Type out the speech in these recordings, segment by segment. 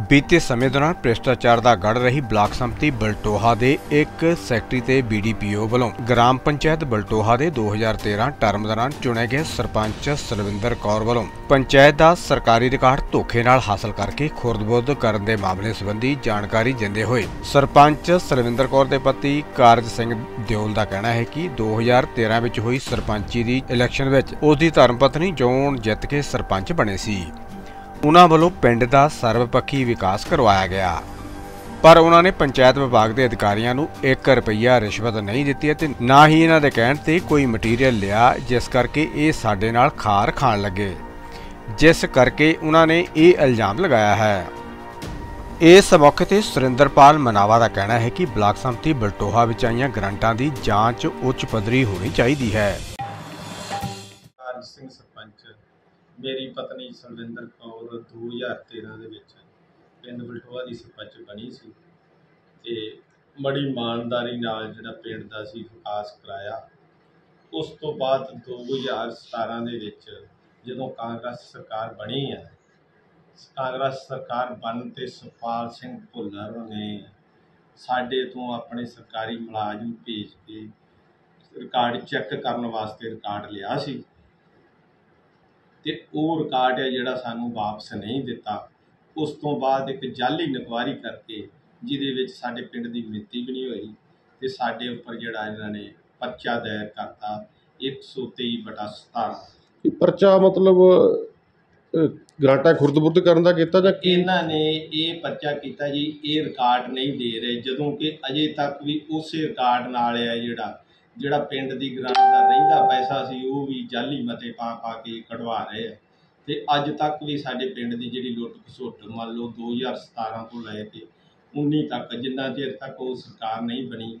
ਬੀਤੇ ਸਮੇਂ ਦੌਰਾਨ ਭ੍ਰਿਸ਼ਟਾਚਾਰ ਦਾ ਗੜ ਰਹੀ ਬਲਾਕ ਸੰਮਤੀ ਬਲਟੋਹਾ ਦੇ ਇੱਕ ਸੈਕਟਰੀ ਤੇ ਬੀਡੀਪੀਓ ਵੱਲੋਂ ਗ੍ਰਾਮ ਪੰਚਾਇਤ ਬਲਟੋਹਾ ਦੇ 2013 ਟਰਮ ਦੌਰਾਨ ਚੁਣੇ ਗਏ ਸਰਪੰਚ ਸਲਵਿੰਦਰ ਕੌਰ ਵੱਲੋਂ ਪੰਚਾਇਤ ਦਾ ਸਰਕਾਰੀ ਰਿਕਾਰਡ ਧੋਖੇ ਨਾਲ ਹਾਸਲ ਕਰਕੇ ਖੁਰਦਬੁਰਦ ਕਰਨ ਦੇ ਮਾਮਲੇ ਸੰਬੰਧੀ ਜਾਣਕਾਰੀ ਦਿੰਦੇ ਹੋਏ ਸਰਪੰਚ ਸਲਵਿੰਦਰ ਕੌਰ ਦੇ ਪਤੀ ਕਾਰਜ ਸਿੰਘ ਦਿਓਲ ਦਾ ਕਹਿਣਾ ਹੈ ਕਿ 2013 ਵਿੱਚ ਹੋਈ ਸਰਪੰਚੀ ਦੀ ਇਲੈਕਸ਼ਨ ਵਿੱਚ ਉਸ ਦੀ ਧਰਮ ਪਤਨੀ ਚੋਣ ਜਿੱਤ ਕੇ ਸਰਪੰਚ ਬਣੇ ਸੀ। ਉਹਨਾਂ ਵੱਲੋਂ ਪਿੰਡ ਦਾ ਸਰਵਪੱਖੀ ਵਿਕਾਸ ਕਰਵਾਇਆ ਗਿਆ। ਪਰ ਉਹਨਾਂ ਨੇ ਪੰਚਾਇਤ ਵਿਭਾਗ ਦੇ ਅਧਿਕਾਰੀਆਂ ਨੂੰ 1 ਰੁਪਈਆ ਰਿਸ਼ਵਤ ਨਹੀਂ ਦਿੱਤੀ ਅਤੇ ਨਾ ਹੀ ਇਹਨਾਂ ਦੇ ਕਹਿਣ ਤੇ ਕੋਈ ਮਟੀਰੀਅਲ ਲਿਆ, ਜਿਸ ਕਰਕੇ ਇਹ ਸਾਡੇ ਨਾਲ ਖਾਰ ਖਾਣ ਲੱਗੇ। ਜਿਸ ਕਰਕੇ ਉਹਨਾਂ ਨੇ ਇਹ ਇਲਜ਼ਾਮ ਲਗਾਇਆ ਹੈ। ਇਸ ਮੌਕੇ ਤੇ ਸੁਰਿੰਦਰਪਾਲ ਮਨਾਵਾ ਦਾ ਕਹਿਣਾ ਹੈ ਕਿ ਬਲਾਕ ਸੰਮਤੀ ਬਲਟੋਹਾ ਵਿੱਚ ਆਈਆਂ ਗ੍ਰਾਂਟਾਂ ਦੀ ਜਾਂਚ ਉੱਚ ਪੱਧਰੀ ਹੋਣੀ ਚਾਹੀਦੀ ਹੈ। ਮੇਰੀ ਪਤਨੀ ਸਲਵਿੰਦਰ ਕੌਰ 2013 ਦੇ ਵਿੱਚ ਪਿੰਡ ਬਲਟੋਆ ਦੀ ਸਰਪੰਚ ਬਣੀ ਸੀ ਤੇ ਬੜੀ ਇਮਾਨਦਾਰੀ ਨਾਲ ਜਿਹੜਾ ਪਿੰਡ ਦਾ ਸੀ ਵਿਕਾਸ ਕਰਾਇਆ। ਉਸ ਤੋਂ ਬਾਅਦ 2017 ਦੇ ਵਿੱਚ ਜਦੋਂ ਕਾਂਗਰਸ ਸਰਕਾਰ ਬਣੀ ਹੈ ਕਾਂਗਰਸ ਸਰਕਾਰ ਬਣ ਤੇ ਸੁਖਪਾਲ ਸਿੰਘ ਭੁੱਲਰ ਨੇ ਸਾਡੇ ਤੋਂ ਆਪਣੇ ਸਰਕਾਰੀ ਮੁਲਾਜ਼ਮ ਭੇਜ ਕੇ ਰਿਕਾਰਡ ਚੈੱਕ ਕਰਨ ਵਾਸਤੇ ਰਿਕਾਰਡ ਲਿਆ ਸੀ। ਤੇ ਉਹ ਰਿਕਾਰਡ ਹੈ ਜਿਹੜਾ ਸਾਨੂੰ ਵਾਪਸ ਨਹੀਂ ਦਿੱਤਾ। ਉਸ ਤੋਂ ਬਾਅਦ ਇੱਕ ਜਾਲੀ ਨਕਵਾਰੀ ਕਰਕੇ ਜਿਹਦੇ ਵਿੱਚ ਸਾਡੇ ਪਿੰਡ ਦੀ ਮਿੱਤੀ ਵੀ ਨਹੀਂ ਹੋਈ ਤੇ ਸਾਡੇ ਉੱਪਰ ਜਿਹੜਾ ਇਹਨਾਂ ਨੇ ਪਰਚਾ ਦਾਇਰ ਕਰਤਾ 123 ਬਟਾ 17 ਇਹ ਪਰਚਾ ਮਤਲਬ ਗਰਾਂਟਾਂ ਖੁਰਦ-ਬੁਰਦ ਕਰਨ ਦਾ ਕੀਤਾ ਜਾਂ ਕੀ? ਇਹਨਾਂ ਨੇ ਇਹ ਪਰਚਾ ਕੀਤਾ ਜੀ ਇਹ ਰਿਕਾਰਡ ਨਹੀਂ ਦੇ ਰਹੇ ਜਦੋਂ ਕਿ ਅਜੇ ਤੱਕ ਵੀ ਉਸੇ ਰਿਕਾਰਡ ਨਾਲ ਹੈ ਜਿਹੜਾ ਜਿਹੜਾ ਪਿੰਡ ਦੀ ਗ੍ਰਾਂਟ ਦਾ ਰਹਿੰਦਾ ਪੈਸਾ ਸੀ ਉਹ ਵੀ ਜਾਲੀ ਮਤੇ ਪਾ ਪਾ ਕੇ ਕਢਵਾ ਰਹੇ ਆ। ਤੇ ਅੱਜ ਤੱਕ ਵੀ ਸਾਡੇ ਪਿੰਡ ਦੀ ਜਿਹੜੀ ਲੁੱਟ ਖਸੁੱਟ ਮੰਨ ਲਓ 2017 ਤੋਂ ਲੈ ਕੇ 19 ਤੱਕ ਜਿੰਨਾ ਚਿਰ ਤੱਕ ਉਹ ਸਰਕਾਰ ਨਹੀਂ ਬਣੀ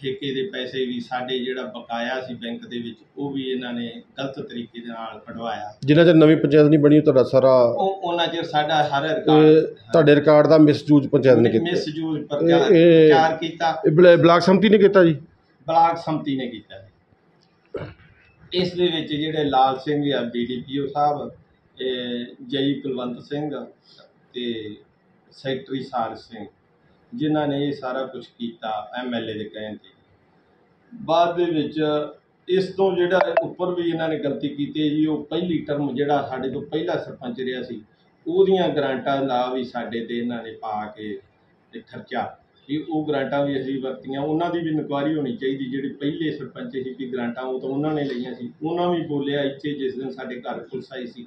ਠੇਕੇ ਦੇ ਪੈਸੇ ਵੀ ਸਾਡੇ ਜਿਹੜਾ ਬਕਾਇਆ ਸੀ ਬੈਂਕ ਦੇ ਵਿੱਚ ਉਹ ਵੀ ਇਹਨਾਂ ਨੇ ਗਲਤ ਤਰੀਕੇ ਦੇ ਨਾਲ ਕਢਵਾਇਆ। ਜਿੰਨਾ ਚਿਰ ਨਵੀਂ ਪੰਚਾਇਤ ਨਹੀਂ ਬਣੀ ਤੁਹਾਡਾ ਸਾਰਾ ਉਹ ਉਹਨਾਂ ਚਿਰ ਸਾਡਾ ਹਰ ਰਿਕਾਰਡ ਤੁਹਾਡੇ ਰਿਕਾਰਡ ਦਾ ਮਿਸਯੂਜ਼ ਪੰਚਾਇਤ ਨੇ ਕੀਤਾ। ਮਿਸਯੂਜ਼ ਪ੍ਰਚਾਰ ਕੀਤਾ। ਇਹ ਬਲਾ- ਬਲਾਕ ਸੰਮਤੀ ਨੇ ਕੀਤਾ ਜੀ? ਬਲਾਕ ਸੰਮਤੀ ਨੇ ਕੀਤਾ ਇਸ ਦੇ ਵਿੱਚ ਜਿਹੜੇ ਲਾਲ ਸਿੰਘ ਆ ਬੀਡੀਪੀਓ ਸਾਹਿਬ ਜਈ ਕੁਲਵੰਤ ਸਿੰਘ ਤੇ ਸੈਕਟਰੀ ਸਾਰ ਸਿੰਘ, ਜਿਨ੍ਹਾਂ ਨੇ ਇਹ ਸਾਰਾ ਕੁਝ ਕੀਤਾ ਐਮਐਲਏ ਦੇ ਕਹਿਣ ਤੇ। ਬਾਅਦ ਦੇ ਵਿੱਚ ਇਸ ਤੋਂ ਜਿਹੜਾ ਉੱਪਰ ਵੀ ਇਹਨਾਂ ਨੇ ਗਲਤੀ ਕੀਤੀ ਜੀ, ਉਹ ਪਹਿਲੀ ਟਰਮ ਜਿਹੜਾ ਸਾਡੇ ਤੋਂ ਪਹਿਲਾ ਸਰਪੰਚ ਰਿਹਾ ਸੀ, ਉਹਦੀਆਂ ਗ੍ਰਾਂਟਾਂ ਦਾ ਵੀ ਸਾਡੇ ਤੇ ਇਹਨਾਂ ਨੇ ਪਾ ਕੇ ਖਰਚਾ ਵੀ ਉਹ ਗ੍ਰਾਂਟਾਂ ਵੀ ਅਸੀਂ ਵਰਤੀਆਂ, ਉਹਨਾਂ ਦੀ ਵੀ ਇਨਕੁਆਰੀ ਹੋਣੀ ਚਾਹੀਦੀ, ਜਿਹੜੇ ਪਹਿਲੇ ਸਰਪੰਚ ਸੀ ਵੀ ਗ੍ਰਾਂਟਾਂ ਉਹ ਤਾਂ ਉਹਨਾਂ ਨੇ ਲਈਆਂ ਸੀ। ਉਹਨਾਂ ਵੀ ਬੋਲਿਆ ਇੱਥੇ ਜਿਸ ਦਿਨ ਸਾਡੇ ਘਰ ਪੁਲਿਸ ਆਈ ਸੀ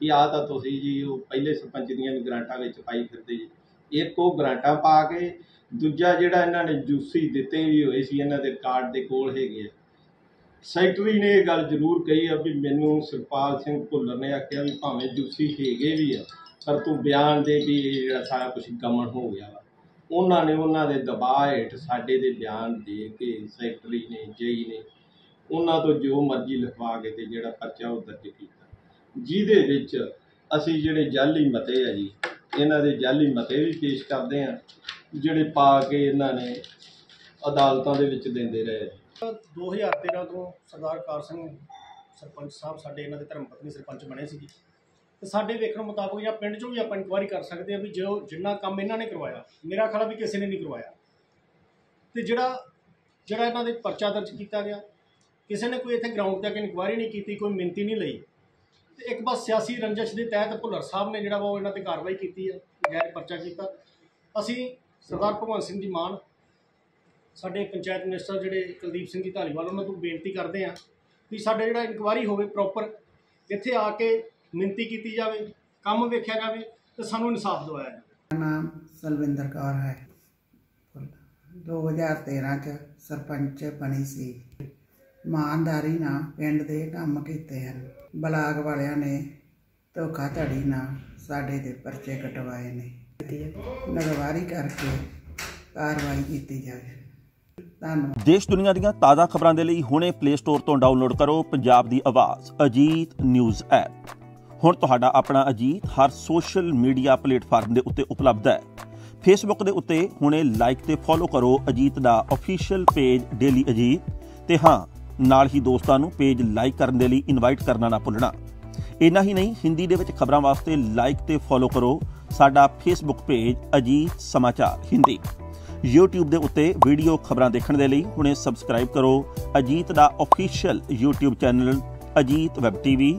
ਵੀ ਆਹ ਤਾਂ ਤੁਸੀਂ ਜੀ ਉਹ ਪਹਿਲੇ ਸਰਪੰਚ ਦੀਆਂ ਵੀ ਗ੍ਰਾਂਟਾਂ ਵਿੱਚ ਪਾਈ ਫਿਰਦੇ ਜੀ। ਇੱਕ ਉਹ ਗ੍ਰਾਂਟਾਂ ਪਾ ਕੇ, ਦੂਜਾ ਜਿਹੜਾ ਇਹਨਾਂ ਨੇ ਜੂਸੀ ਦਿੱਤੇ ਵੀ ਹੋਏ ਸੀ ਇਹਨਾਂ ਦੇ ਕਾਰਡ ਦੇ ਕੋਲ ਹੈਗੇ ਆ। ਸੈਕਟਰੀ ਨੇ ਇਹ ਗੱਲ ਜ਼ਰੂਰ ਕਹੀ ਆ ਵੀ ਮੈਨੂੰ ਸੁਖਪਾਲ ਸਿੰਘ ਭੁੱਲਰ ਨੇ ਆਖਿਆ ਵੀ ਭਾਵੇਂ ਜੂਸੀ ਹੈਗੇ ਵੀ ਆ, ਪਰ ਤੂੰ ਬਿਆਨ ਦੇ ਵੀ ਇਹ ਜਿਹੜਾ ਸਾਰਾ ਕੁਝ ਗਮਨ ਹੋ ਗਿਆ ਵਾ। ਉਹਨਾਂ ਨੇ ਉਹਨਾਂ ਦੇ ਦਬਾਅ ਹੇਠ ਸਾਡੇ ਦੇ ਬਿਆਨ ਦੇ ਕੇ ਸੈਕਟਰੀ ਨੇ, ਜੇਈ ਨੇ, ਉਹਨਾਂ ਤੋਂ ਜੋ ਮਰਜ਼ੀ ਲਿਖਵਾ ਕੇ ਤੇ ਜਿਹੜਾ ਪਰਚਾ ਉਹ ਦਰਜ ਕੀਤਾ। ਜਿਹਦੇ ਵਿੱਚ ਅਸੀਂ ਜਿਹੜੇ ਜਾਲੀ ਮਤੇ ਆ ਜੀ, ਇਹਨਾਂ ਦੇ ਜਾਲੀ ਮਤੇ ਵੀ ਪੇਸ਼ ਕਰਦੇ ਆ ਜਿਹੜੇ ਪਾ ਕੇ ਇਹਨਾਂ ਨੇ ਅਦਾਲਤਾਂ ਦੇ ਵਿੱਚ ਦਿੰਦੇ ਰਹੇ 2013 ਤੋਂ ਸਰਦਾਰ ਕਾਰ ਸਿੰਘ ਸਰਪੰਚ ਸਾਹਿਬ ਸਾਡੇ ਇਹਨਾਂ ਦੇ ਧਰਮ ਪਤਨੀ ਸਰਪੰਚ ਬਣੇ ਸੀ ਤੇ ਸਾਡੇ ਵੇਖਣ ਮੁਤਾਬਕ ਜਾਂ ਪਿੰਡ 'ਚੋਂ ਵੀ ਆਪਾਂ ਇਨਕੁਆਇਰੀ ਕਰ ਸਕਦੇ ਆ ਵੀ ਜੋ ਜਿੰਨਾ ਕੰਮ ਇਹਨਾਂ ਨੇ ਕਰਵਾਇਆ, ਮੇਰਾ ਖਿਆਲ ਵੀ ਕਿਸੇ ਨੇ ਨਹੀਂ ਕਰਵਾਇਆ। ਤੇ ਜਿਹੜਾ ਜਿਹੜਾ ਇਹਨਾਂ ਦੇ ਪਰਚਾ ਦਰਜ ਕੀਤਾ ਗਿਆ, ਕਿਸੇ ਨੇ ਕੋਈ ਇੱਥੇ ਗਰਾਊਂਡ ਤੇ ਆ ਕੇ ਇਨਕੁਆਇਰੀ ਨਹੀਂ ਕੀਤੀ, ਕੋਈ ਮਿੰਤੀ ਨਹੀਂ ਲਈ। ਤੇ ਇੱਕ ਬਸ ਸਿਆਸੀ ਰੰਜਿਸ਼ ਦੇ ਤਹਿਤ ਭੁੱਲਰ ਸਾਹਿਬ ਨੇ ਜਿਹੜਾ ਵਾ ਉਹ ਇਹਨਾਂ ਤੇ ਕਾਰਵਾਈ ਕੀਤੀ ਆ, ਗੈਰ ਪਰਚਾ ਕੀਤਾ। ਅਸੀਂ ਸਰਦਾਰ ਭਗਵੰਤ ਸਿੰਘ ਜੀ ਮਾਨ, ਸਾਡੇ ਪੰਚਾਇਤ ਮਿਨਿਸਟਰ ਜਿਹੜੇ ਕੁਲਦੀਪ ਸਿੰਘ ਜੀ ਧਾਲੀਵਾਲ, ਉਹਨਾਂ ਤੋਂ ਬੇਨਤੀ ਕਰਦੇ ਆ ਵੀ ਸਾਡੇ ਜਿਹੜਾ ਇਨਕੁਆਇਰੀ ਹੋਵੇ ਪ੍ਰੋਪਰ ਇੱਥੇ ਆ ਕੇ ਮਿੰਤੀ ਕੀਤੀ ਜਾਵੇ ਕੰਮ ਵੇਖਿਆ ਜਾਵੇ ਤੇ ਸਾਨੂੰ ਇਨਸਾਫ ਦਿਵਾਇਆ ਜਾਵੇ। ਨਾਮ ਸਲਵਿੰਦਰ ਕੌਰ ਹੈ। 2013 ਚ ਸਰਪੰਚ ਬਣੀ ਸੀ। ਇਮਾਨਦਾਰੀ ਨਾਲ ਪਿੰਡ ਦੇ ਕੰਮ ਕੀਤੇ ਹਨ। ਬਲਾਕ ਵਾਲਿਆਂ ਨੇ ਧੋਖਾਧੜੀ ਨਾਲ ਸਾਡੇ ਦੇ ਪਰਚੇ ਕਟਵਾਏ ਨੇ। ਨਗਵਾਰੀ ਕਰਕੇ ਕਾਰਵਾਈ ਕੀਤੀ ਜਾਵੇ। ਧੰਨਵਾਦ। ਦੇਸ਼ ਦੁਨੀਆ ਦੀਆਂ ਤਾਜ਼ਾ ਖਬਰਾਂ ਦੇ ਲਈ ਹੁਣੇ ਪਲੇ ਸਟੋਰ ਤੋਂ ਡਾਊਨਲੋਡ ਕਰੋ ਪੰਜਾਬ ਦੀ ਆਵਾਜ਼ ਅਜੀਤ ਨਿਊਜ਼ ਐਪ। ਹੁਣ ਤੁਹਾਡਾ ਆਪਣਾ ਅਜੀਤ ਹਰ ਸੋਸ਼ਲ ਮੀਡੀਆ ਪਲੇਟਫਾਰਮ ਦੇ ਉੱਤੇ ਉਪਲਬਧ ਹੈ। ਫੇਸਬੁੱਕ ਦੇ ਉੱਤੇ ਹੁਣੇ ਲਾਈਕ ਤੇ ਫੋਲੋ ਕਰੋ ਅਜੀਤ ਦਾ ਅਫੀਸ਼ੀਅਲ ਪੇਜ ਡੇਲੀ ਅਜੀਤ ਤੇ ਹਾਂ, ਨਾਲ ਹੀ ਦੋਸਤਾਂ ਨੂੰ ਪੇਜ ਲਾਈਕ ਕਰਨ ਦੇ ਲਈ ਇਨਵਾਈਟ ਕਰਨਾ ਨਾ ਭੁੱਲਣਾ। ਇੰਨਾ ਹੀ ਨਹੀਂ, ਹਿੰਦੀ ਦੇ ਵਿੱਚ ਖਬਰਾਂ ਵਾਸਤੇ ਲਾਈਕ ਤੇ ਫੋਲੋ ਕਰੋ ਸਾਡਾ ਫੇਸਬੁੱਕ ਪੇਜ ਅਜੀਤ ਸਮਾਚਾਰ ਹਿੰਦੀ। YouTube ਦੇ ਉੱਤੇ ਵੀਡੀਓ ਖਬਰਾਂ ਦੇਖਣ ਦੇ ਲਈ ਹੁਣੇ ਸਬਸਕ੍ਰਾਈਬ ਕਰੋ ਅਜੀਤ ਦਾ official YouTube channel Ajit web TV